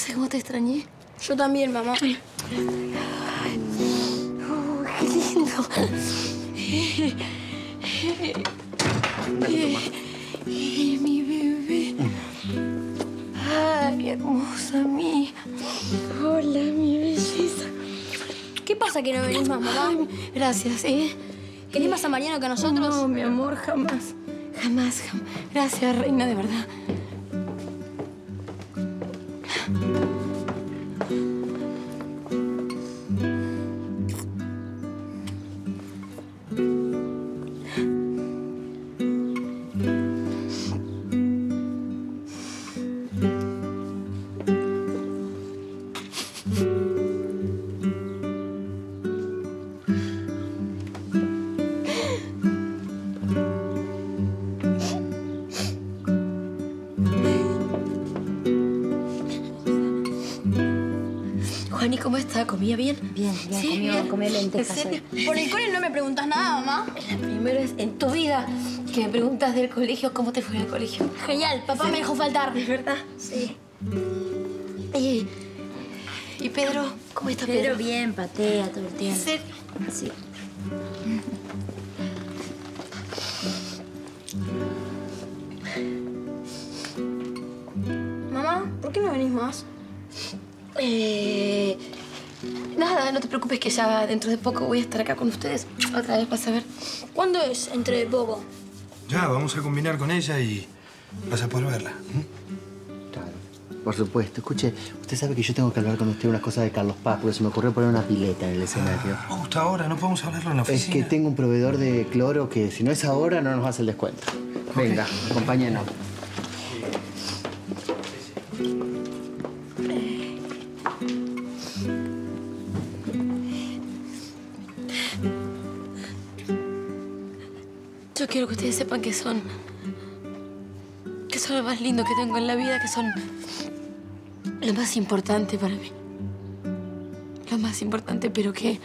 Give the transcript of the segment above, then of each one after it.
sé cómo te extrañé. Yo también, mamá. Ay, oh, qué lindo. Eh, mi bebé. Ay, hermosa mía. Hola, mi belleza. ¿Qué pasa que no venís más, mamá? Ay, gracias, ¿eh? ¿Querés más a Mariano que a nosotros? No, mi amor, jamás. Jamás, jamás. Gracias, reina, de verdad. ¿Comía bien? Bien, bien, Sí, comió, bien. comió lentejas ¿En serio? hoy. Por el cole no me preguntas nada, mamá. La primera vez en tu vida que me preguntas del colegio, ¿cómo te fue en el colegio? Genial, papá me dejó faltar. ¿De verdad? Sí. Y, y Pedro, ¿cómo está Pedro? Pero bien, patea todo el ¿En tiempo. serio? Sí. Mamá, ¿por qué no venís más? Eh, nada, no te preocupes que ya dentro de poco voy a estar acá con ustedes. Otra vez vas a ver. ¿Cuándo es entre poco? Ya, vamos a combinar con ella y vas a poder verla. Claro, por supuesto. Escuche, usted sabe que yo tengo que hablar con usted unas cosas de Carlos Paz, porque se me ocurrió poner una pileta en el escenario. Justo ahora, no podemos hablarlo en la Es oficina. que tengo un proveedor de cloro que si no es ahora no nos hace el descuento. Venga, acompáñenos. Quiero que ustedes sepan que son. que son lo más lindo que tengo en la vida, que son. lo más importante para mí. Lo más importante, pero que.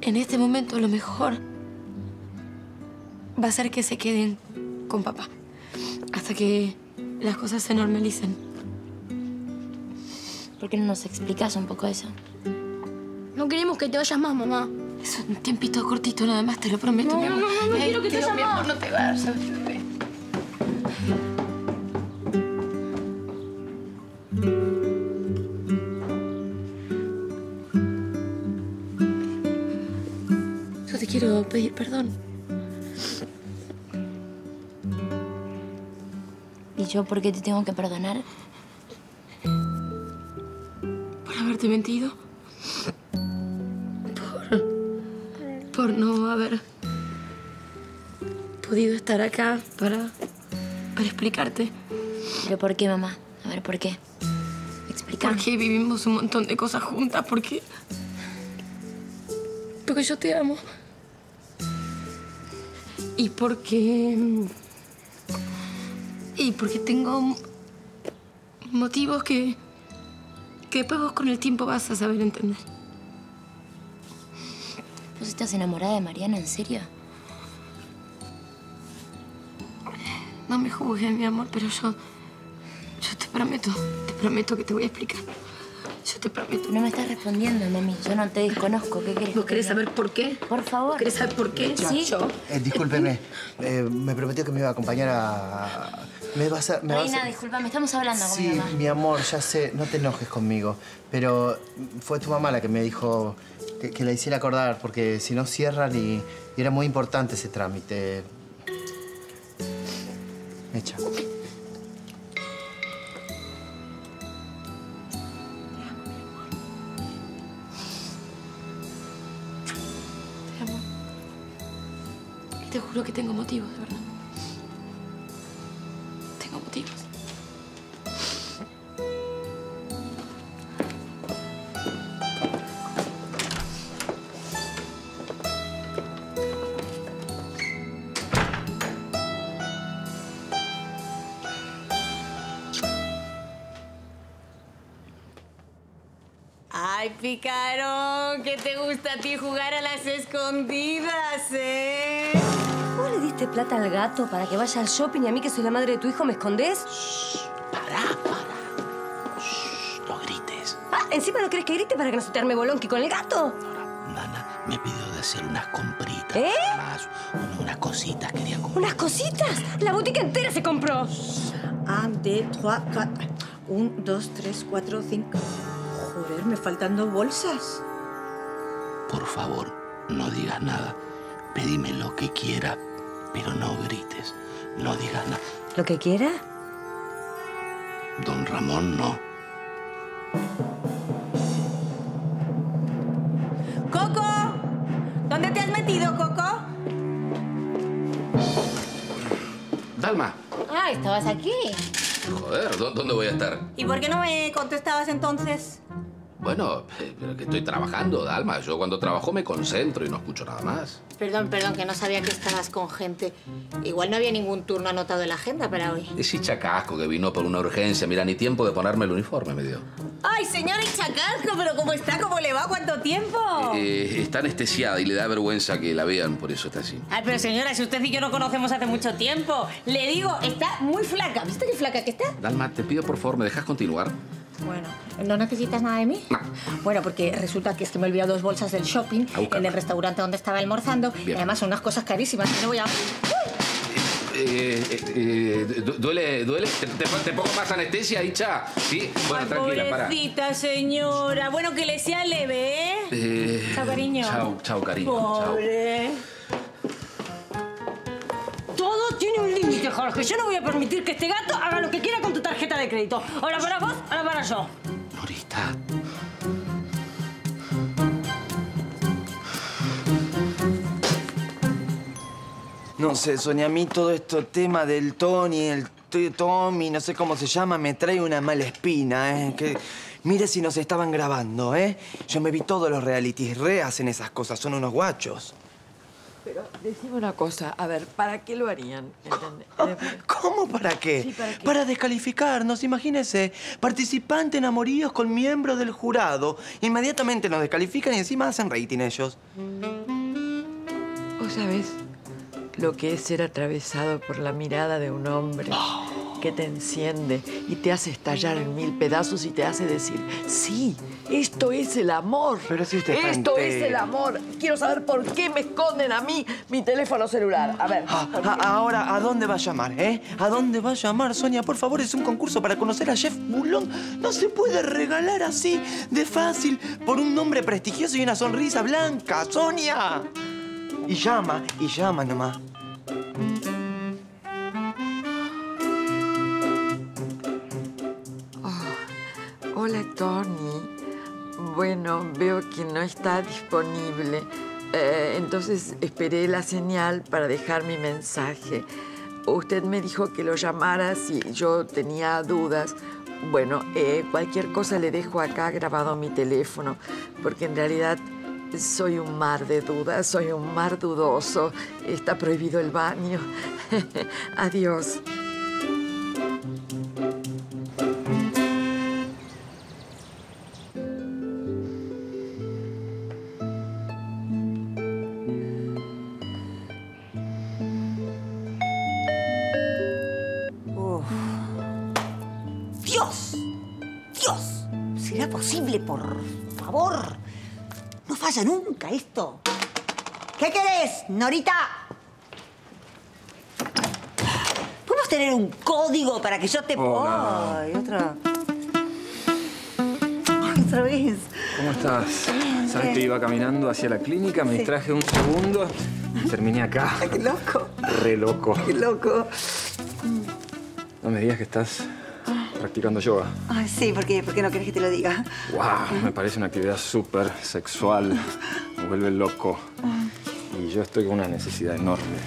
en este momento lo mejor. va a ser que se queden con papá. Hasta que las cosas se normalicen. ¿Por qué no nos explicas un poco eso? No queremos que te vayas más, mamá. Es un tiempito cortito nada más, te lo prometo, No, mi amor. no, no, no Ay, quiero que te Dios, mi vayas amor, no te vayas. Yo te quiero pedir perdón ¿Y yo por qué te tengo que perdonar? por haberte mentido. Explicarte. ¿Pero por qué, mamá? A ver, ¿por qué? Explícame. Porque vivimos un montón de cosas juntas, porque. Porque yo te amo. Y porque. Y porque tengo motivos que. que después vos con el tiempo vas a saber entender. ¿Vos estás enamorada de Mariano, en serio? No me juzgues, mi amor, pero yo. Yo te prometo, te prometo que te voy a explicar. Yo te prometo. No me estás respondiendo, mami. Yo no te desconozco. ¿Qué querés? ¿Vos que querés saber por qué? Por favor. ¿Querés saber por qué? Sí. Yo. Eh, discúlpeme, eh, me prometió que me iba a acompañar a... Me va a. Me a Reina, estamos hablando con mi Sí, mi amor, ya sé, no te enojes conmigo, pero fue tu mamá la que me dijo que, que la hiciera acordar, porque si no cierran y, y era muy importante ese trámite. Y te juro que tengo motivos, de verdad. Picarón, que te gusta a ti jugar a las escondidas, ¿eh? ¿Vos le diste plata al gato para que vaya al shopping y a mí, que soy la madre de tu hijo, me escondés? Pará, pará. ¿encima no querés que grite para que no se te arme bolonqui con el gato? Nana me pidió de hacer unas compritas. ¿Eh? Más, unas cositas quería comprar. ¿Unas cositas? La botica entera se compró. Un, dos, tres, cuatro, cinco. Joder, me faltan dos bolsas. Por favor, no digas nada. Pedime lo que quiera, pero no grites. No digas nada. ¿Lo que quiera? Don Ramón, no. ¡Coco! ¿Dónde te has metido, Coco? Dalma. Ah, estabas aquí. Joder, ¿dó- ¿dónde voy a estar? ¿Y por qué no me contestabas entonces? Bueno, eh, pero que estoy trabajando, Dalma. Yo cuando trabajo me concentro y no escucho nada más. Perdón, perdón, que no sabía que estabas con gente. Igual no había ningún turno anotado en la agenda para hoy. Es Chacasco que vino por una urgencia. Mira, ni tiempo de ponerme el uniforme me dio. Ay, señora Ichacasco, pero ¿cómo está? ¿Cómo le va? ¿Cuánto tiempo? Eh, está anestesiada y le da vergüenza que la vean, por eso está así. Ay, pero señora, si usted y yo no conocemos hace mucho tiempo. Le digo, está muy flaca. ¿Viste qué flaca que está? Dalma, te pido por favor, ¿me dejas continuar? Bueno, ¿no necesitas nada de mí? No. Bueno, porque resulta que es que me he olvidado dos bolsas del shopping en el restaurante donde estaba almorzando. Y además son unas cosas carísimas. Y no voy a... Eh, eh, eh, du- ¿Duele? ¿Duele? ¿Te, te, te pongo más anestesia, Icha? Sí. Bueno, Ay, tranquila, para. pobrecita señora. Bueno, que le sea leve, ¿eh? Eh, Chao, cariño. Chao, chao, cariño. Chao. Todo tiene un límite, Jorge. Yo no voy a permitir que este gato haga lo que quiera con tu tarjeta de crédito. Ahora para vos, ahora para yo. Norita. No sé, Sonia, a mí todo este tema del Tony, el Tommy, no sé cómo se llama, me trae una mala espina, ¿eh? Que, mire si nos estaban grabando, ¿eh? Yo me vi todos los realities, re hacen esas cosas, son unos guachos. Pero decime una cosa, a ver, ¿para qué lo harían? ¿Entendés? Eh, ¿Cómo para qué? Sí, ¿para qué? descalificarnos, imagínese. Participante en amoríos con miembros del jurado. Inmediatamente nos descalifican y encima hacen rating ellos. ¿Vos sabés lo que es ser atravesado por la mirada de un hombre que te enciende y te hace estallar en mil pedazos y te hace decir, sí, esto es el amor. Pero si usted está Esto es el amor. Quiero saber por qué me esconden a mí mi teléfono celular. A ver. Ah, ¿por ah, ahora, ¿a dónde va a llamar, eh? ¿A dónde va a llamar, Sonia? Por favor, es un concurso para conocer a Jeff Bulón. No se puede regalar así, de fácil, por un nombre prestigioso y una sonrisa blanca, Sonia. Y llama, y llama nomás. Hola, Tony. Bueno, veo que no está disponible. Eh, entonces esperé la señal para dejar mi mensaje. Usted me dijo que lo llamara si yo tenía dudas. Bueno, eh, cualquier cosa le dejo acá grabado mi teléfono, porque en realidad soy un mar de dudas, soy un mar dudoso. Está prohibido el baño. Adiós. Norita? ¿Podemos tener un código para que yo te... Hola. Ay, otra... Vez. ¿Cómo estás? Sabes que iba caminando hacia la clínica, me distraje un segundo y terminé acá. Qué loco, Re loco. qué loco. No me digas que estás practicando yoga. Ay, sí, ¿por qué? ¿Por qué no querés que te lo diga? Wow, me parece una actividad súper sexual. Me vuelve loco. Yo estoy con una necesidad enorme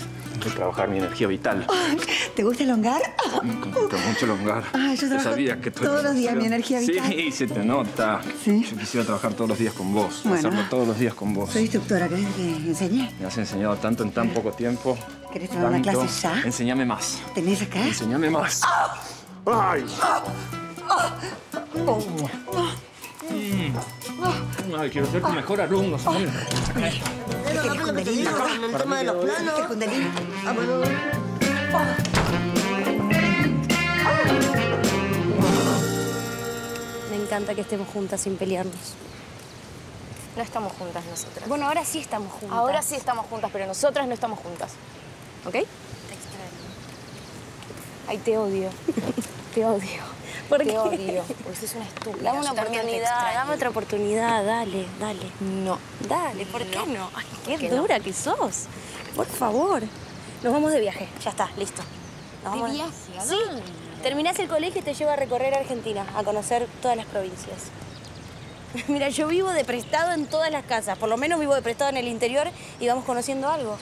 de trabajar mi energía vital. ¿Te gusta elongar? Con, con mucho longar. Ay, yo trabajo sabía que todos los días mi energía vital. Sí, se te nota. Sí. Yo quisiera trabajar todos los días con vos. Bueno. Hacerlo todos los días con vos. Soy instructora, ¿querés que te? Me has enseñado tanto en tan poco tiempo. ¿Querés tomar una clase ya? Enséñame más. ¿Tenés acá? Enséñame más. ¡Ay! Mm. Ay, quiero ser tu mejor alumno, Sonia. ¿Querés kundalini? el tema de los planos. ¿Querés kundalini? Me encanta que estemos juntas sin pelearnos. No estamos juntas nosotras. Bueno, ahora sí estamos juntas. Ahora sí estamos juntas, pero nosotras no estamos juntas. ¿Ok? Te extraño. Ay, te odio. te odio. ¿Por Te qué? odio, porque sos una estúpida. Dame una oportunidad, dame otra oportunidad, dale, dale. No. Dale, ¿por qué no? Ay, qué qué no? dura que sos. Por favor. Nos vamos de viaje, ya está, listo. Nos ¿De vamos viaje? ¿A Sí. Terminás el colegio y te llevo a recorrer Argentina, a conocer todas las provincias. Mira, yo vivo de prestado en todas las casas. Por lo menos vivo de prestado en el interior y vamos conociendo algo.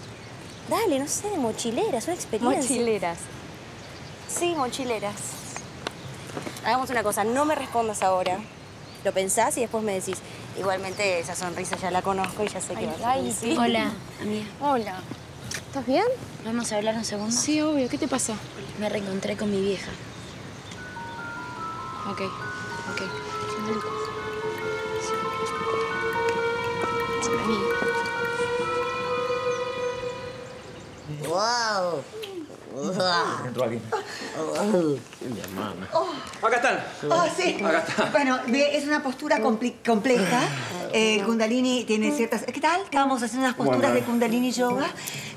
Dale, no sé, de mochileras, una experiencia. Mochileras. Sí, mochileras. Hagamos una cosa, no me respondas ahora. Lo pensás y después me decís. Igualmente esa sonrisa ya la conozco y ya sé que vas a ay, decir. Hola, amiga. Hola. ¿Estás bien? ¿Vamos a hablar un segundo? Sí, obvio. ¿Qué te pasó? Me reencontré con mi vieja. Ok, ok. ¡Wow! Entró aquí. Mi hermana. Acá están. Oh, sí. Acá. Bueno, ve, es una postura compleja. Eh, Kundalini tiene ciertas... ¿Qué tal? Estábamos haciendo unas posturas Bueno. de Kundalini Yoga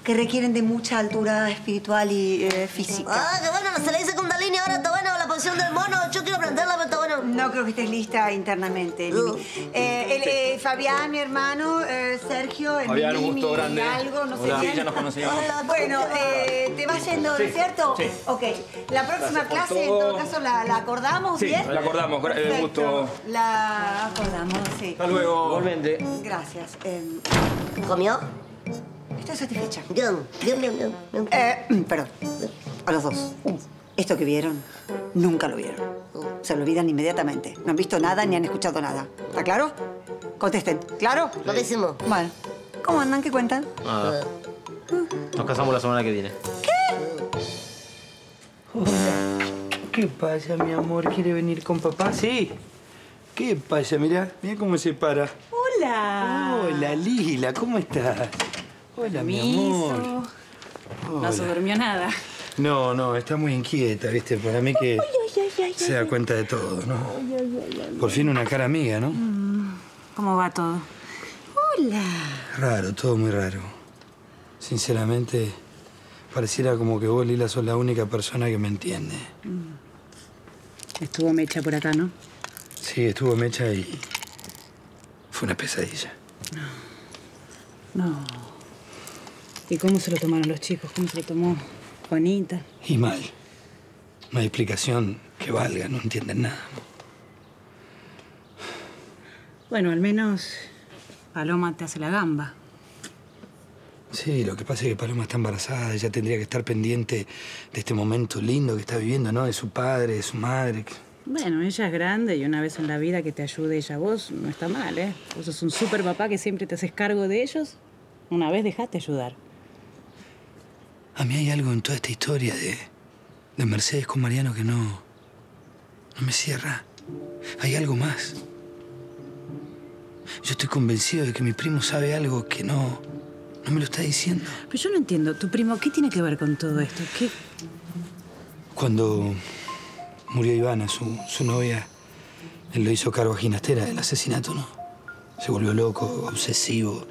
que requieren de mucha altura espiritual y eh, física. Ah, qué bueno, se le dice Kundalini, ahora está bueno la posición del mono. Yo quiero aprenderla, pero está bueno. No creo que estés lista internamente. Eh, el, eh, Fabián, mi hermano, eh, Sergio, el Fabián, un gusto grande. algo, no Hola. sé Sí, bien. ya nos conocíamos. Bueno, eh, te vas yendo, ¿no Sí, es cierto? sí. Ok. La próxima Gracias clase, en todo. caso, la, la acordamos, Sí, ¿bien? la acordamos. eh, Perfecto. gusto. La acordamos, sí. Hasta luego. Igualmente. Gracias. Eh, ¿Comió? estoy satisfecha. Bien, bien, bien, bien. bien. Eh, perdón. A los dos. Esto que vieron, nunca lo vieron. Se lo olvidan inmediatamente. No han visto nada ni han escuchado nada. ¿Está claro? Contesten. ¿Claro? Clarísimo. Bueno. ¿Cómo andan? ¿Qué cuentan? Nada. Nos casamos la semana que viene. ¿Qué pasa, mi amor? ¿Quiere venir con papá? Sí. ¿Qué pasa? Mirá, mirá cómo se para. Hola. Hola, Lila, ¿cómo estás? Hola, mi amor. No se Hola. durmió nada. No, no, está muy inquieta, ¿viste? Para mí que se da cuenta de todo, ¿no? Por fin una cara amiga, ¿no? ¿Cómo va todo? Hola. Raro, todo muy raro. Sinceramente, pareciera como que vos, Lila, sos la única persona que me entiende. Estuvo Mecha por acá, ¿no? Sí, estuvo mecha y fue una pesadilla. No. ¿Y cómo se lo tomaron los chicos? ¿Cómo se lo tomó Juanita? Y mal. No hay explicación que valga, no entienden nada. Bueno, al menos Paloma te hace la gamba. Sí, lo que pasa es que Paloma está embarazada, ella tendría que estar pendiente de este momento lindo que está viviendo, ¿no? De su padre, de su madre. Bueno, ella es grande y una vez en la vida que te ayude ella a vos, no está mal, ¿eh? Vos sos un súper papá que siempre te haces cargo de ellos. Una vez dejaste ayudar. A mí hay algo en toda esta historia de, de Mercedes con Mariano que no, no me cierra. Hay algo más. Yo estoy convencido de que mi primo sabe algo que no, no me lo está diciendo. Pero yo no entiendo, tu primo, ¿qué tiene que ver con todo esto? ¿Qué? Cuando murió Ivana, su, su novia, él lo hizo cargo a Ginastera del asesinato, ¿no? Se volvió loco, obsesivo.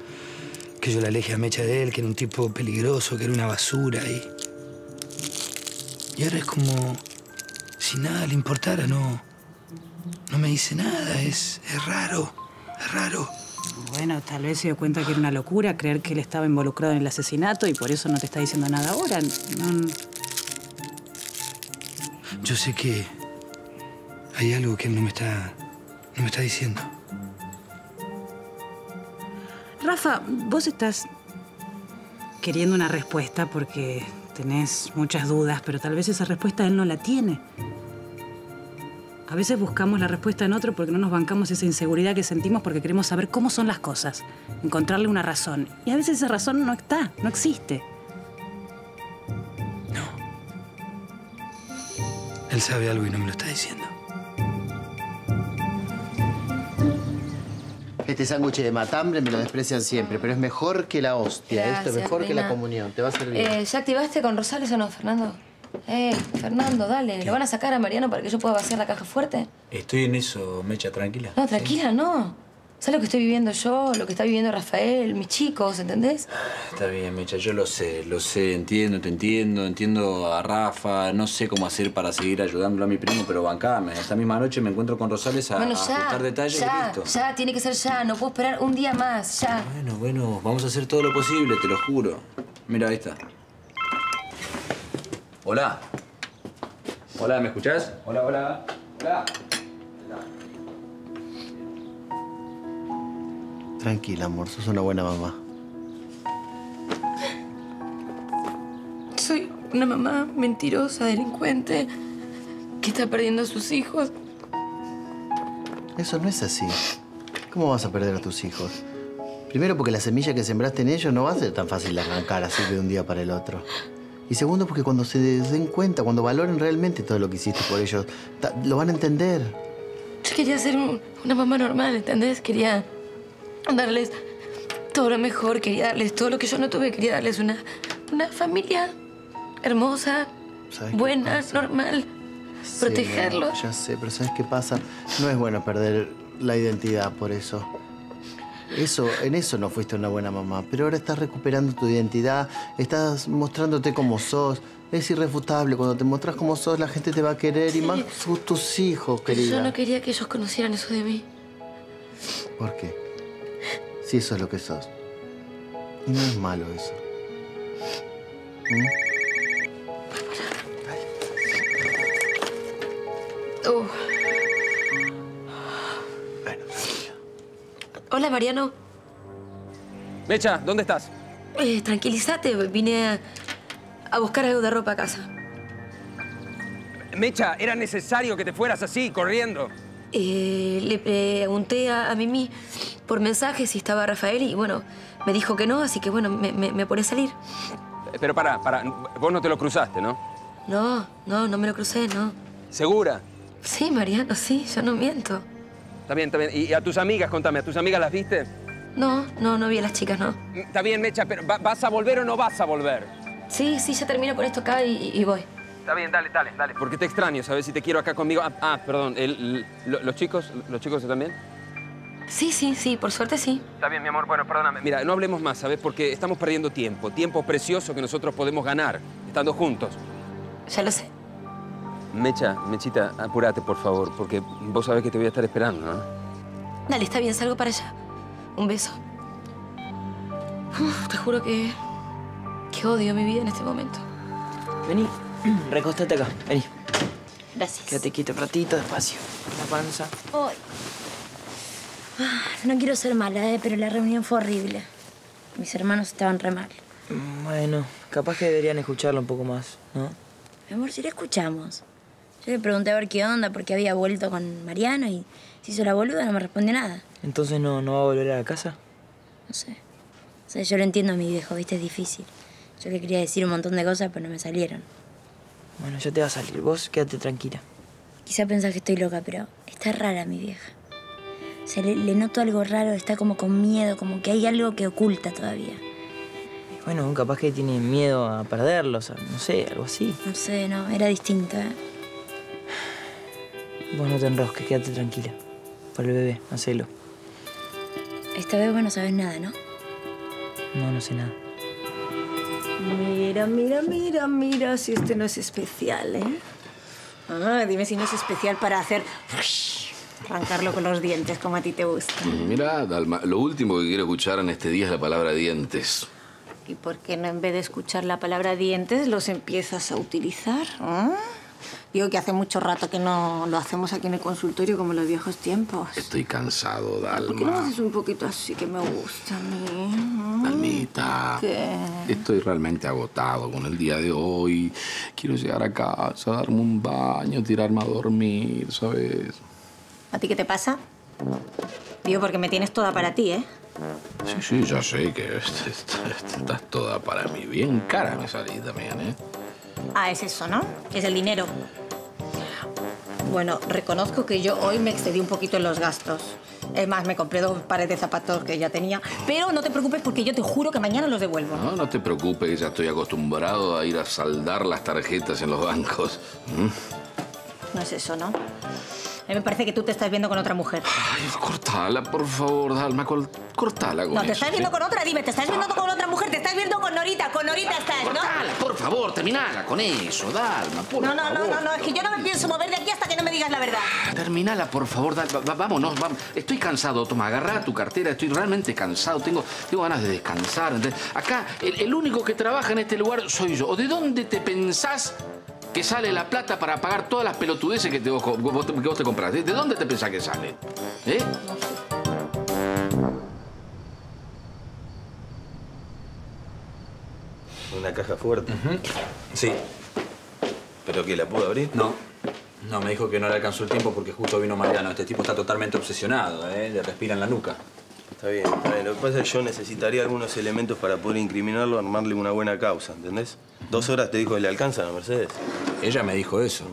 Que yo la aleje a Mecha de él, que era un tipo peligroso, que era una basura y... Y ahora es como si nada le importara, no... No me dice nada, es, es raro, es raro. Bueno, tal vez se dio cuenta que era una locura creer que él estaba involucrado en el asesinato y por eso no te está diciendo nada ahora. No- Yo sé que hay algo que él no me está... no me está diciendo. Rafa, vos estás queriendo una respuesta porque tenés muchas dudas, pero tal vez esa respuesta él no la tiene. A veces buscamos la respuesta en otro porque no nos bancamos esa inseguridad que sentimos porque queremos saber cómo son las cosas, encontrarle una razón. Y a veces esa razón no está, no existe. Él sabe algo y no me lo está diciendo. Este sándwich de matambre me lo desprecian siempre, pero es mejor que la hostia. Esto es mejor que la comunión. Te va a servir. Eh, ¿Ya activaste con Rosales o no, Fernando? Eh, Fernando, dale. ¿Lo van a sacar a Mariano para que yo pueda vaciar la caja fuerte? Estoy en eso, Mecha, tranquila. No, tranquila, no. ¿Sabes lo que estoy viviendo yo? Lo que está viviendo Rafael, mis chicos, ¿entendés? Está bien, Mecha, yo lo sé, lo sé, entiendo, te entiendo, entiendo a Rafa, no sé cómo hacer para seguir ayudándolo a mi primo, pero bancame. Esta misma noche me encuentro con Rosales a, bueno, a ajustar detalles y ya, listo. ya, tiene que ser ya. No puedo esperar un día más, ya. Bueno, bueno, vamos a hacer todo lo posible, te lo juro. Mira, ahí está. Hola. Hola, ¿me escuchás? Hola, hola. Hola. Tranquila, amor, sos una buena mamá. Soy una mamá mentirosa, delincuente, que está perdiendo a sus hijos. Eso no es así. ¿Cómo vas a perder a tus hijos? Primero porque la semilla que sembraste en ellos no va a ser tan fácil de arrancar así de un día para el otro. Y segundo porque cuando se den cuenta, cuando valoren realmente todo lo que hiciste por ellos, lo van a entender. Yo quería ser un- una mamá normal, ¿entendés? Quería darles todo lo mejor, quería darles todo lo que yo no tuve, quería darles una, una familia hermosa, ¿Sabes qué buena, normal, Sí, protegerlos. ya sé, pero ¿sabes qué pasa? No es bueno perder la identidad por eso. Eso, en eso no fuiste una buena mamá, pero ahora estás recuperando tu identidad, estás mostrándote como sos. Es irrefutable, cuando te muestras como sos, la gente te va a querer y más tu- tus hijos, Pero querida. yo no quería que ellos conocieran eso de mí. ¿Por qué? Si eso es lo que sos. Y no es malo eso. ¿Mm? Oh. Hola, Mariano. Mecha, ¿dónde estás? Eh, tranquilízate, vine a, a buscar algo de ropa a casa. Mecha, era necesario que te fueras así, corriendo. Eh, le pregunté a, a Mimi por mensaje si estaba Rafael y bueno, me dijo que no, así que bueno, me, me, me apuré a salir. Eh, Pero para, para, vos no te lo cruzaste, ¿no? No, no, no me lo crucé, no. ¿Segura? Sí, Mariano, sí, yo no miento. Está bien, está bien. ¿Y a tus amigas, contame, a tus amigas las viste? No, no, no vi a las chicas, no. Está bien, Mecha, pero ¿va- ¿vas a volver o no vas a volver? Sí, sí, ya termino con esto acá y, y voy. Está bien, dale, dale, dale. Porque te extraño, ¿sabes? Si te quiero acá conmigo. Ah, ah, perdón, el- el- lo- ¿los chicos? ¿Los chicos también? Sí, sí, sí, por suerte sí. Está bien, mi amor. Bueno, perdóname. Mira, no hablemos más, ¿sabes? Porque estamos perdiendo tiempo. Tiempo precioso que nosotros podemos ganar estando juntos. Ya lo sé. Mecha, Mechita, apúrate, por favor, porque vos sabés que te voy a estar esperando, ¿no? Dale, está bien, salgo para allá. Un beso. Uf, te juro que. que odio mi vida en este momento. Vení, recostate acá, vení. Gracias. Quédate quieto un ratito, despacio. La panza. Hoy. Ah, No quiero ser mala, eh, pero la reunión fue horrible. Mis hermanos estaban re mal. Bueno, capaz que deberían escucharlo un poco más, ¿no? Mi amor, si la escuchamos. Yo le pregunté a ver qué onda, porque había vuelto con Mariano y se hizo la boluda, no me respondió nada. Entonces no, no va a volver a la casa. No sé. O sea, yo lo entiendo a mi viejo, viste, es difícil. Yo le quería decir un montón de cosas, pero no me salieron. Bueno, ya te va a salir. Vos quédate tranquila. Quizá pensás que estoy loca, pero está rara mi vieja. O sea, le, le noto algo raro, está como con miedo, como que hay algo que oculta todavía. Bueno, capaz que tiene miedo a perderlos, no sé, algo así. No sé, no, era distinto, ¿eh? Vos no te enrosques, quédate tranquila. Por el bebé, hacelo. Esta vez vos no sabes nada, ¿no? No, no sé nada. Mira, mira, mira, mira, si este no es especial, ¿eh? Ah, dime si no es especial para hacer... Arrancarlo con los dientes, como a ti te gusta. Mira, Dalma, lo último que quiero escuchar en este día es la palabra dientes. ¿Y por qué no en vez de escuchar la palabra dientes los empiezas a utilizar? ah? Digo que hace mucho rato que no lo hacemos aquí en el consultorio como en los viejos tiempos. Estoy cansado, ¿Por qué no Dalma. haces un poquito así que me gusta a mí? Dalmita. ¿Qué? Estoy realmente agotado con el día de hoy. Quiero llegar a casa, darme un baño, tirarme a dormir, ¿sabes? ¿A ti qué te pasa? Digo porque me tienes toda para ti, ¿eh? Sí, sí, ya sé que est- est- estás toda para mí. Bien cara me salí también, ¿eh? Ah, es eso, ¿no? Es el dinero. Bueno, reconozco que yo hoy me excedí un poquito en los gastos. Es más, me compré dos pares de zapatos que ya tenía. Pero no te preocupes porque yo te juro que mañana los devuelvo. No, no te preocupes, ya estoy acostumbrado a ir a saldar las tarjetas en los bancos. ¿Mm? No es eso, ¿no? A mí me parece que tú te estás viendo con otra mujer. Ay, cortala, por favor, Dalma, cortala con No, te eso, estás viendo ¿sí? con otra, dime, te estás viendo con otra mujer, te estás viendo con Norita, con Norita estás, ¿no? Cortala, por favor, terminala con eso, Dalma, por No, no, no, no, no, es que yo no me pienso mover de aquí hasta que no me digas la verdad. Terminala, por favor, Dalma. Vámonos, vamos. Estoy cansado, toma, agarrá tu cartera, estoy realmente cansado, tengo, tengo ganas de descansar. Acá, el, el único que trabaja en este lugar soy yo. ¿O de dónde te pensás que sale la plata para pagar todas las pelotudeces que, te, vos, que vos te compras? ¿De de dónde te pensás que sale? ¿Eh? Una caja fuerte. Sí. ¿Pero qué, la puedo abrir? No. No, me dijo que no le alcanzó el tiempo porque justo vino Mariano. Este tipo está totalmente obsesionado, ¿eh? Le respira en la nuca. Está bien, está bien. Lo que pasa es que yo necesitaría algunos elementos para poder incriminarlo, armarle una buena causa, ¿entendés? Dos horas te dijo que le alcanzan a Mercedes. Ella me dijo eso.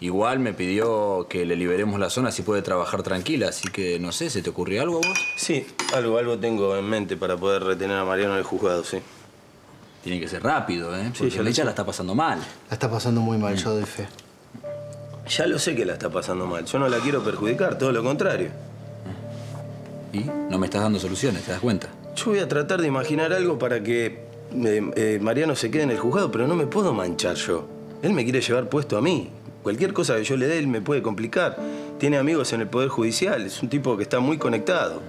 Igual me pidió que le liberemos la zona si puede trabajar tranquila, así que no sé, ¿se te ocurrió algo a vos? Sí, algo, algo tengo en mente para poder retener a Mariano en el juzgado, sí. Tiene que ser rápido, ¿eh? Porque ya lo ella la está pasando mal. La está pasando muy mal, yo doy fe. Ya lo sé que la está pasando mal. Yo no la quiero perjudicar, todo lo contrario. ¿Y? No me estás dando soluciones, ¿te das cuenta? Yo voy a tratar de imaginar algo para que eh, eh, Mariano se quede en el juzgado, pero no me puedo manchar yo. Él me quiere llevar puesto a mí. Cualquier cosa que yo le dé, él me puede complicar. Tiene amigos en el Poder Judicial, es un tipo que está muy conectado.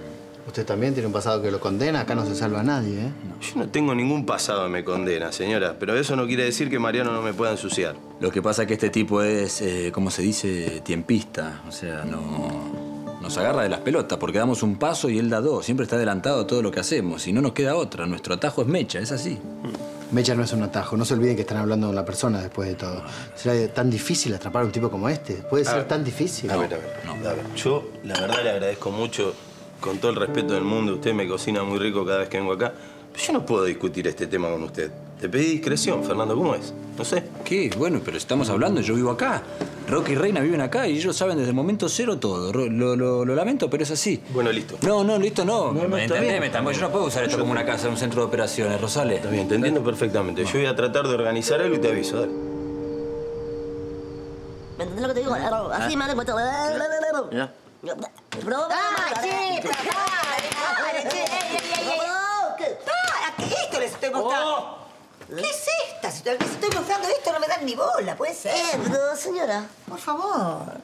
Usted también tiene un pasado que lo condena, acá no se salva nadie, ¿eh? Yo no tengo ningún pasado que me condena, señora, pero eso no quiere decir que Mariano no me pueda ensuciar. Lo que pasa es que este tipo es, eh, ¿cómo se dice? Tiempista. O sea, no. Nos agarra de las pelotas porque damos un paso y él da dos. Siempre está adelantado a todo lo que hacemos y no nos queda otra. Nuestro atajo es mecha, es así. Mecha no es un atajo, no se olviden que están hablando con la persona después de todo. ¿Será tan difícil atrapar a un tipo como este? ¿Puede A ser ver, tan difícil? A ver, a ver, a ver. Yo, la verdad, le agradezco mucho, con todo el respeto del mundo. Usted me cocina muy rico cada vez que vengo acá. Pero yo no puedo discutir este tema con usted. Te pedí discreción, Fernando, ¿cómo es? No sé. ¿Qué? Bueno, pero estamos hablando, yo vivo acá. Rocky y Reina viven acá y ellos saben desde el momento cero todo. Ro- Lo, lo- lo lamento, pero es así. Bueno, listo. No, no, listo, no. No, está Entendeme, bien. tampoco- yo no puedo usar esto como una casa, un centro de operaciones, Rosales. Está bien, te entiendo perfectamente. Yo voy a tratar de organizar algo y te aviso, dale. ¿Me entendés lo que te digo? Así me dan cuenta. Ya. Bro, ¡Ah, che! pero dale, che! ¡Ey, ey, ey, ey! ¡Ah! ¿Qué esto les estoy mostrando? ¿Qué es esta? Si les estoy mostrando esto, no me dan ni bola, puede ser. Eh, pero señora. Por favor.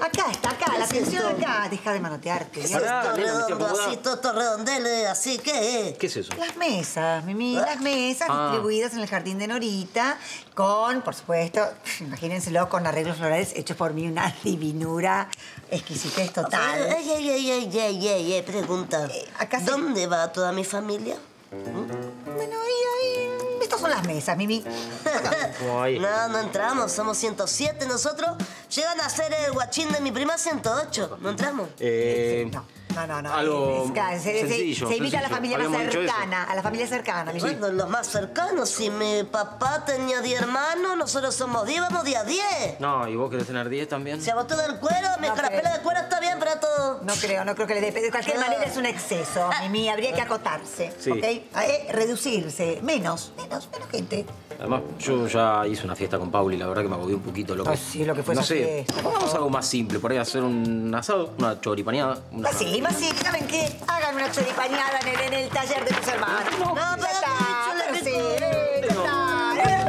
Acá está, acá, la ¿Qué es atención esto? acá. Deja de manotearte. ¿Qué es esto redondo, así, todo esto redondele, así? ¿Qué es? ¿Qué es eso? Las mesas, Mimi, las mesas Ah. distribuidas en el jardín de Norita, con, por supuesto, imagínenselo, con arreglos florales hechos por mí, una divinura, exquisitez total. Ey, ey, ey, ey, ey, pregunta. ¿Dónde va toda mi familia? Bueno, ahí, son las mesas, Mimi. No, no entramos, somos 107 nosotros. Llegan a ser el guachín de mi prima 108. ¿No entramos? Eh, No, no, no. Algo se, se- sencillo, se invita a la familia más cercana, a la familia cercana, Mimi. Bueno, los más cercanos. Si mi papá tenía 10 hermanos, nosotros somos 10, vamos día 10. No, ¿y vos querés tener 10 también? Si a vos te da el cuero, mi No carapela de cuero está bien para todo. No creo, no creo que le dé. De cualquier manera es un exceso, Mimi. Habría que acotarse, Sí. ¿ok? Eh, reducirse. Menos, menos, menos gente. Además, yo ya hice una fiesta con Pauli, la verdad que me agobié un poquito. Lo que, Ah, sí, lo que fue No esa sé, fiesta, vamos a algo más simple. Por ahí hacer un asado, una choripaneada. Una... Más sí, más sí. ¿Saben qué? Hagan una choripaneada en el, en el taller de tus hermanos. No, No, pero está, pero chulo sí, eh, ya está, eh.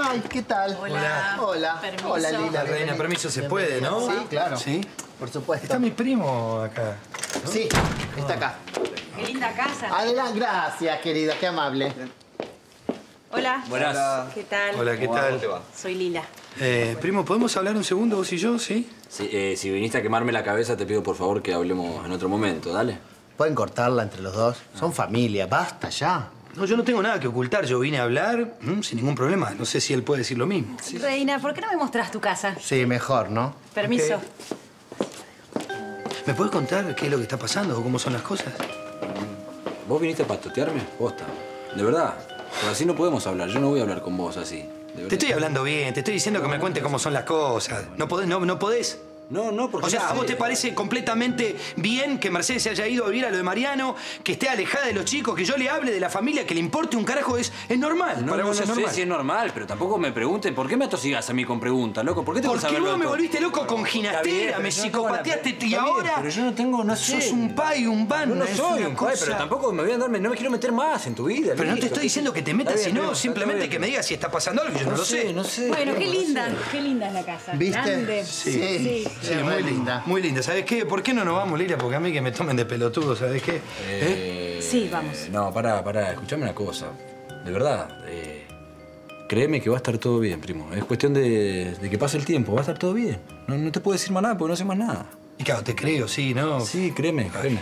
Ay, ¿qué tal? Hola. Hola. Permiso. Hola, Lila. Reina, permiso, se puede, ¿no? Sí, claro. Sí. Por supuesto. Está mi primo acá. Sí, está acá. Qué linda casa. Adelante, gracias, querida, qué amable. Hola. Buenas. ¿Qué tal? Hola, ¿qué tal? Soy Lila. Eh, primo, ¿podemos hablar un segundo vos y yo, sí? Sí, eh, si viniste a quemarme la cabeza, te pido por favor que hablemos en otro momento, dale. ¿Pueden cortarla entre los dos? Son familia, basta ya. No, yo no tengo nada que ocultar. Yo vine a hablar mm, sin ningún problema. No sé si él puede decir lo mismo. Reina, ¿por qué no me mostrás tu casa? Sí, mejor, ¿no? Permiso. ¿Me puedes contar qué es lo que está pasando o cómo son las cosas? ¿Vos viniste a pastotearme? Posta. De verdad. Pero así no podemos hablar. Yo no voy a hablar con vos así. Te estoy hablando bien, te estoy diciendo que me cuente cómo son las cosas. ¿No podés? No, no podés? No, no, porque O sea, ¿a vos te parece completamente bien que Mercedes se haya ido a vivir a lo de Mariano, que esté alejada de los chicos, que yo le hable de la familia, que le importe un carajo? Es, es normal. No, Para no, vos no es sé normal. si es normal, pero tampoco me pregunten. ¿Por qué me atosigas a mí con preguntas, loco? ¿Por qué que Porque saberlo vos me volviste loco con ginastera, me psicopateaste y ahora pero yo no tengo, no sé. sos un pa y un banda. No, no soy un pai, pero tampoco me voy a andarme, no me quiero meter más en tu vida. Pero no te estoy diciendo que te metas, bien, sino simplemente que me digas si está pasando algo, que yo no, No lo sé, sé. no sé. Bueno, qué linda, qué linda es la casa. ¿Viste? Grande. Sí, Sí. sí, muy linda. Muy linda. ¿Sabes qué? ¿Por qué no nos vamos, Lila? Porque a mí que me tomen de pelotudo, ¿sabes qué? Eh, Sí, vamos. No, pará, pará, escuchame una cosa. De verdad, eh, créeme que va a estar todo bien, primo. Es cuestión de, de que pase el tiempo, va a estar todo bien. No, no te puedo decir más nada porque no sé más nada. Y claro, te creo, sí, ¿no? Sí, créeme, créeme.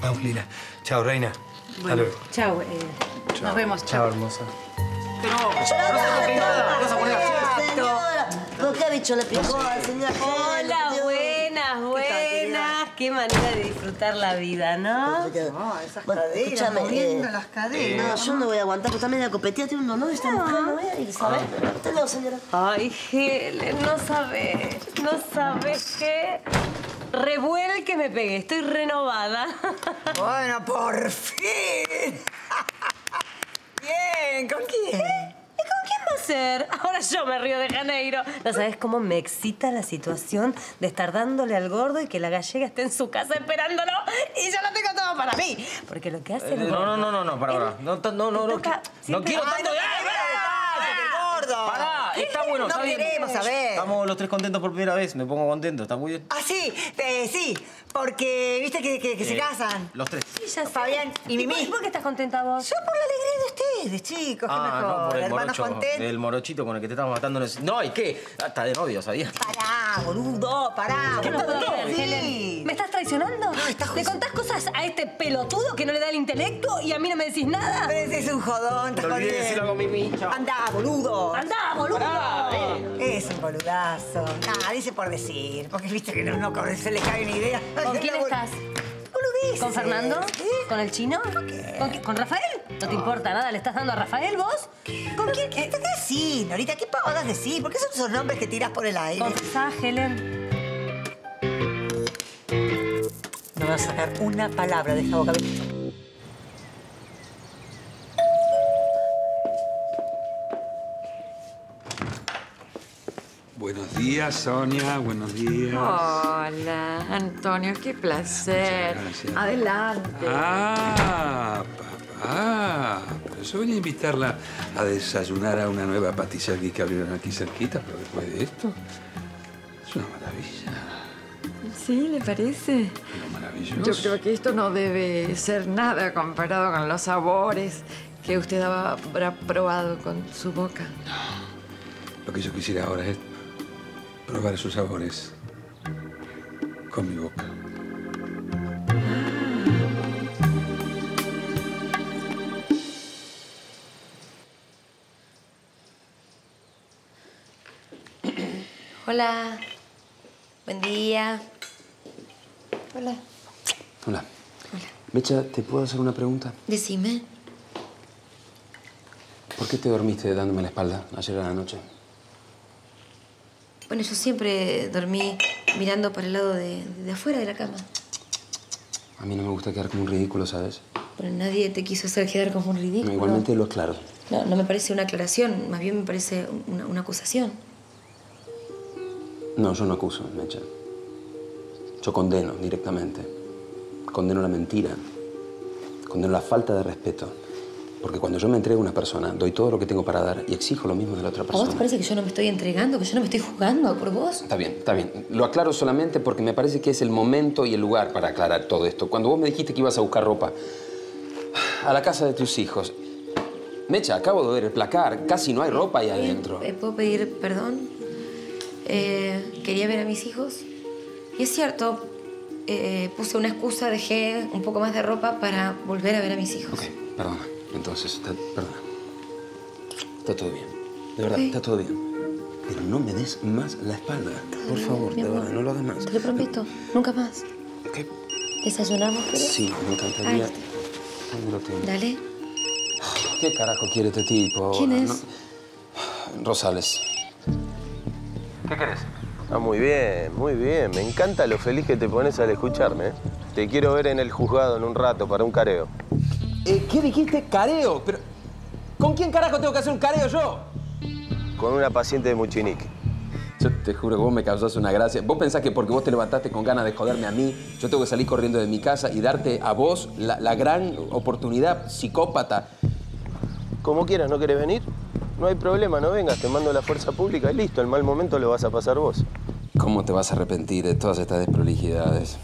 Vamos, Lila. Chao, reina. Hasta Bueno, luego. chao. eh, Nos vemos, chao. hermosa. Señora, ¿por qué bicho le picó al señor? Hola, buenas, buenas. Qué manera de disfrutar la vida, ¿no? Bueno, escúchame, moviendo eh, las caderas. No, yo no voy a aguantar, porque también la copetea tiene un honor esta mujer, no voy a ir, ¿sabes? Hasta luego, señora. Ay, Helen, no sabes, no sabes qué revuel que me pegué. Estoy renovada. Bueno, por fin. Bien, ¿con quién? ¿Y a ser? Ahora yo me río de Janeiro. No sabes cómo me excita la situación de estar dándole al gordo y que la gallega esté en su casa esperándolo y yo lo tengo todo para mí. Porque lo que hace el Eh, gordo... no, no, no, no, no, para, para. No, no, no, no, no, quiero tanto. no ¡Ah, te pará! está bueno, No está bien. queremos saber. Estamos los tres contentos por primera vez, me pongo contento, está muy bien. Ah, sí, eh, sí, porque viste que, que- que se Eh, casan. Los tres. Sí, ya sé. Fabián y Mimi. ¿Por qué estás contenta vos? Yo por la alegría de ustedes, chicos, qué Ah, mejor. no, por el morocho, el morochito con el que te estamos matando. No, ¿y qué? Ah, Está de novio, ¿sabías? Pará, boludo, pará. ¿Qué no boludo. puedo creer, Sí. Helen? ¿Me estás traicionando? ¿Le contás cosas a este pelotudo que no le da el intelecto y a mí no me decís nada? Es un jodón, te decirlo con Mimi. Chao. Andá, boludo. ¡Anda, boludo! Es un boludazo. Nada, dice por decir. Porque viste que no, no se le cae una idea. ¿Con quién estás? ¿Con Fernando? ¿Con el chino? ¿Con, qué- ¿Con Rafael? ¿No te importa nada? ¿Le estás dando a Rafael vos? ¿Con quién? ¿Qué te decís, Norita? ¿Qué pavadas decir? ¿Por qué son esos nombres que tiras por el aire? Confesá, Helen. No vas a sacar una palabra de esta boca. Días, Sonia. Buenos días. Hola, Antonio, qué placer. Gracias. Adelante. Ah, papá. Yo venía a invitarla a desayunar a una nueva patisserie que abrieron aquí cerquita, pero después de esto, es una maravilla. ¿Sí, le parece? Pero maravilloso. Yo creo que esto no debe ser nada comparado con los sabores que usted habrá probado con su boca. Lo que yo quisiera ahora es probar sus sabores con mi boca. Hola. Buen día. Hola. Hola. Mecha, ¿te puedo hacer una pregunta? Decime. ¿Por qué te dormiste dándome la espalda ayer a la noche? Bueno, yo siempre dormí mirando para el lado de, de afuera de la cama. A mí no me gusta quedar como un ridículo, ¿sabes? Pero nadie te quiso hacer quedar como un ridículo. Igualmente lo aclaro. No, no me parece una aclaración, más bien me parece una, una acusación. No, yo no acuso, Mecha. Yo condeno directamente. Condeno la mentira. Condeno la falta de respeto. Porque cuando yo me entrego a una persona, doy todo lo que tengo para dar y exijo lo mismo de la otra ¿A vos te persona. parece que yo no me estoy entregando, que yo no me estoy jugando por vos? Está bien, está bien. Lo aclaro solamente porque me parece que es el momento y el lugar para aclarar todo esto. Cuando vos me dijiste que ibas a buscar ropa a la casa de tus hijos. Mecha, acabo de ver el placar. Casi no hay ropa ahí adentro. Eh, ¿Puedo pedir perdón? Eh, quería ver a mis hijos. Y es cierto, eh, puse una excusa, dejé un poco más de ropa para volver a ver a mis hijos. Perdona. Entonces, está, perdona. Está todo bien. De verdad, está todo bien. Pero no me des más la espalda. Por favor, de verdad, no lo hagas más. Te lo prometo, nunca más. ¿Qué? ¿Desayunamos, querés? Sí, me encantaría. Ahí ¿Dónde lo tengo? Dale. ¿Qué carajo quiere este tipo? ¿Quién es? no? Rosales. ¿Qué querés? Ah, muy bien, muy bien. Me encanta lo feliz que te pones al escucharme. ¿eh? Te quiero ver en el juzgado en un rato para un careo. Eh, ¿Qué dijiste? Careo. Pero, ¿con quién carajo tengo que hacer un careo yo? Con una paciente de Muchinique. Yo te juro que vos me causás una gracia. ¿Vos pensás que porque vos te levantaste con ganas de joderme a mí, yo tengo que salir corriendo de mi casa y darte a vos la, la gran oportunidad psicópata? Como quieras, ¿no querés venir? No hay problema, no vengas, te mando la fuerza pública y listo, el mal momento lo vas a pasar vos. ¿Cómo te vas a arrepentir de todas estas desprolijidades?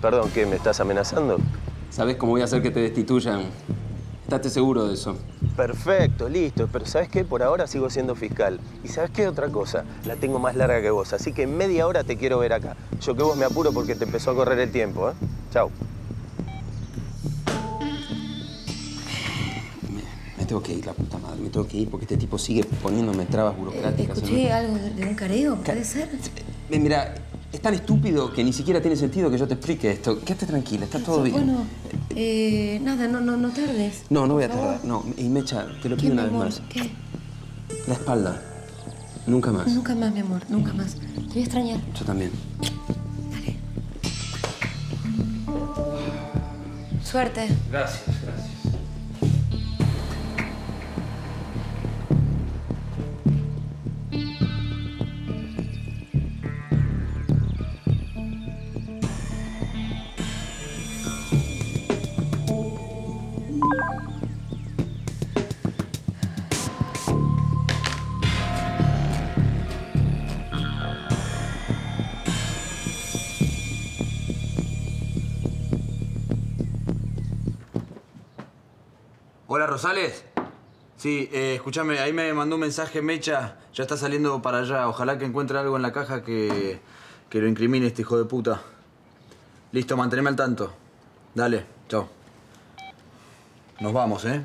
Perdón, ¿qué? ¿Me estás amenazando? ¿Sabés cómo voy a hacer que te destituyan? ¿Estás seguro de eso? Perfecto, listo. Pero ¿sabes qué? Por ahora sigo siendo fiscal. ¿Y sabes qué? Otra cosa. La tengo más larga que vos. Así que en media hora te quiero ver acá. Yo que vos me apuro porque te empezó a correr el tiempo, ¿eh? Chau. Me tengo que ir, la puta madre. Me tengo que ir porque este tipo sigue poniéndome trabas burocráticas. Escuché algo de, de un careo, ¿puede ser? Eh, Mira, es tan estúpido que ni siquiera tiene sentido que yo te explique esto. Quédate tranquila, está todo bien. Bueno, eh, nada, no, no, no tardes. No, no voy a tardar. No, y Mecha, te lo ¿Qué, pido mi una vez amor? más. ¿Qué? La espalda. Nunca más. Nunca más, mi amor, nunca más. Te voy a extrañar. Yo también. Suerte. Gracias, Hola, Rosales. Sí, eh, escúchame, ahí me mandó un mensaje Mecha. Ya está saliendo para allá. Ojalá que encuentre algo en la caja que, que lo incrimine este hijo de puta. Listo, manteneme al tanto. Dale, chao. Nos vamos, ¿eh?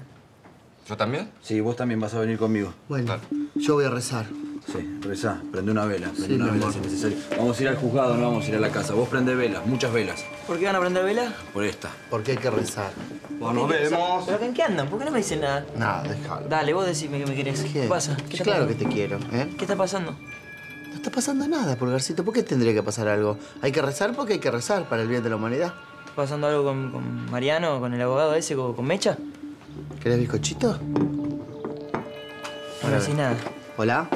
¿Yo también? Sí, vos también vas a venir conmigo. Bueno, yo voy a rezar. Sí, rezá. Prende una vela. Prende Sí, una vela si es necesario. Vamos a ir al juzgado, no vamos a ir a la casa. Vos prende velas, muchas velas. ¿Por qué van a prender vela? Por esta. Porque hay que rezar. Bueno, ¿Qué- ¿Pero en qué andan? ¿Por qué no me dicen nada? Nada, déjalo. Dale, vos decime que me querés. ¿Qué, pasa? ¿Qué está claro que te quiero, ¿eh? ¿Qué está pasando? No está pasando nada, Pulgarcito. ¿Por qué tendría que pasar algo? Hay que rezar porque hay que rezar para el bien de la humanidad. ¿Está pasando algo con, con Mariano, con el abogado ese, con, con Mecha? ¿Querés bizcochito? No decís nada. Hola.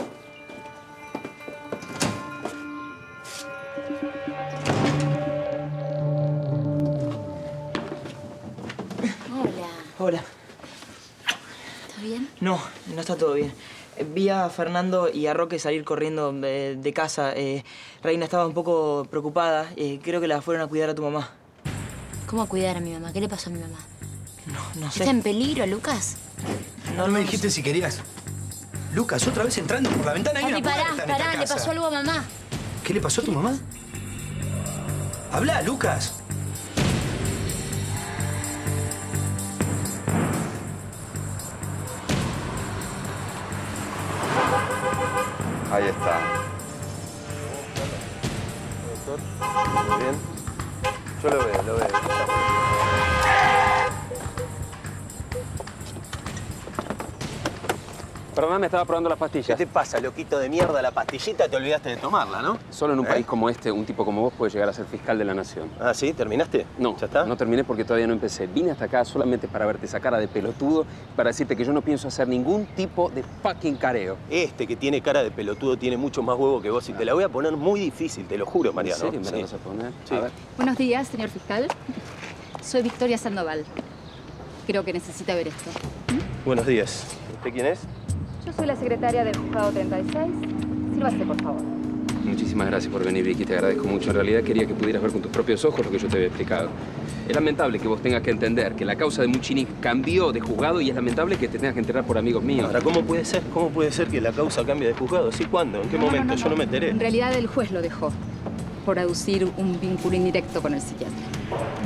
No, está todo bien. Eh, Vi a Fernando y a Roque salir corriendo de, de casa. Eh, Reina estaba un poco preocupada. Eh, creo que la fueron a cuidar a tu mamá. ¿Cómo a cuidar a mi mamá? ¿Qué le pasó a mi mamá? No, no sé. ¿Está en peligro, Lucas? No, me dijiste si querías. Lucas, otra vez entrando por la ventana. Hay Papi, una pará, pará, le pasó algo a mamá. ¿Qué le pasó a tu mamá? Habla, Lucas. Ahí está. Doctor, ¿bien? Yo lo veo, lo veo. Perdóname, estaba probando las pastillas. ¿Qué te pasa, loquito de mierda? La pastillita te olvidaste de tomarla, ¿no? Solo en un ¿Eh? país como este, un tipo como vos puede llegar a ser fiscal de la nación. Ah, ¿sí? ¿Terminaste? No, ¿Ya está? no terminé porque todavía no empecé. Vine hasta acá solamente para verte esa cara de pelotudo, para decirte que yo no pienso hacer ningún tipo de fucking careo. Este que tiene cara de pelotudo tiene mucho más huevo que vos y te la voy a poner muy difícil, te lo juro, Mariano. serio me la Sí. vas a poner? Sí. A ver. Buenos días, señor fiscal. Soy Victoria Sandoval. Creo que necesita ver esto. Buenos días. ¿Usted quién es? Yo soy la secretaria del juzgado 36. Sírvase, por favor. Muchísimas gracias por venir, Vicky. Te agradezco mucho. En realidad quería que pudieras ver con tus propios ojos lo que yo te había explicado. Es lamentable que vos tengas que entender que la causa de Muchini cambió de juzgado y es lamentable que te tengas que enterar por amigos míos. Ahora, ¿cómo puede ser? ¿Cómo puede ser que la causa cambie de juzgado? ¿Sí? ¿Cuándo? ¿En qué No, no, momento? no, Yo no me enteré. En realidad el juez lo dejó por aducir un vínculo indirecto con el psiquiatra.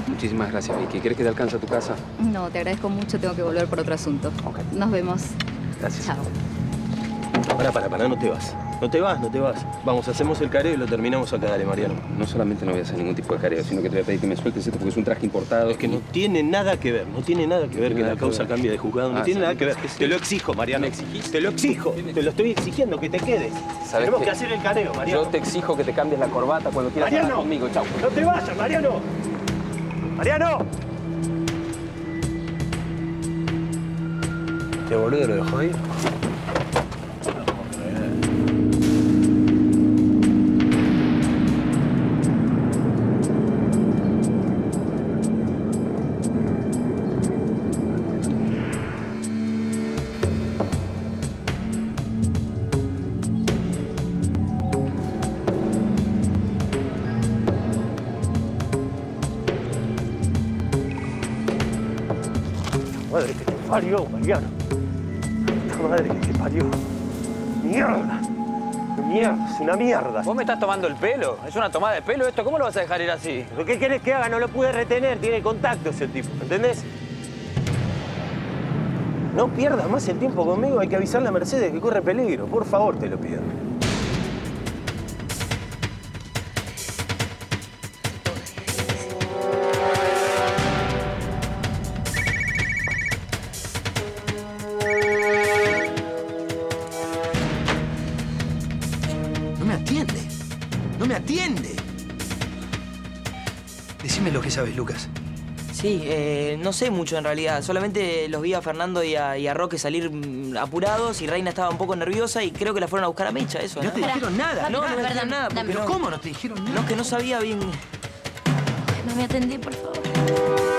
Muchísimas gracias, Vicky. ¿Quieres que te alcance a tu casa? No, te agradezco mucho. Tengo que volver por otro asunto. Nos vemos. Gracias. Chao. Pará, pará, pará, no te vas. No te vas, no te vas. Vamos, hacemos el careo y lo terminamos acá, dale, Mariano. No solamente no voy a hacer ningún tipo de careo, sino que te voy a pedir que me sueltes esto porque es un traje importado. Es que no tiene nada que ver, no tiene nada que ver que la causa cambie de juzgado, no Ah, tiene nada ¿sabes que ver. Te lo exijo, Mariano. Te lo exijo, te lo estoy exigiendo, que te quedes. ¿Sabes Tenemos qué? que hacer el careo, Mariano. Yo te exijo que te cambies la corbata cuando quieras hablar Mariano, conmigo. Chau. no te vayas, Mariano. Mariano. ¿Este boludo lo dejó ahí? Parió, Mariano. La madre que te parió. Mierda. Mierda, es una mierda. ¿Vos me estás tomando el pelo? ¿Es una tomada de pelo esto? ¿Cómo lo vas a dejar ir así? ¿Pero qué querés que haga? No lo pude retener, tiene contactos el tipo, ¿entendés? No pierdas más el tiempo conmigo, hay que avisarle a Mercedes que corre peligro. Por favor, te lo pido. Que sabes, Lucas. Sí, eh, no sé mucho en realidad. Solamente los vi a Fernando y a, y a Roque salir mm, apurados y Reina estaba un poco nerviosa y creo que la fueron a buscar a Mecha, eso. No te dijeron nada. No, no me Perdón, dijeron nada. dame. ¿Pero no. ¿Cómo no te dijeron nada? No, es que no sabía bien. No me atendí, por favor.